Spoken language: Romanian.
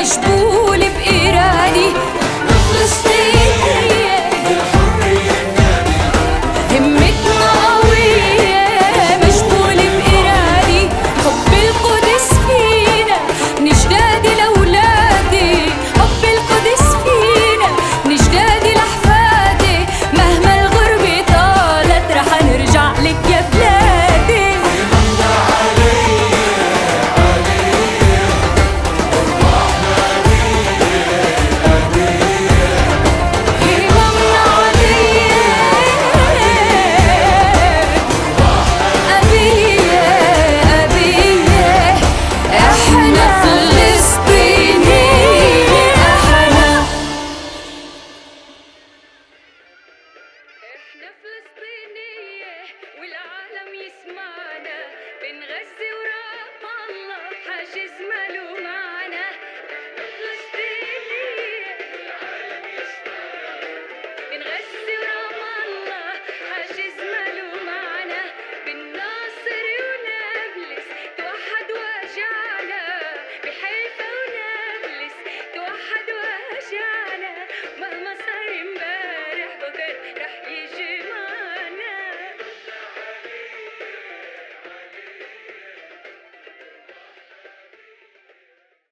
că-și pun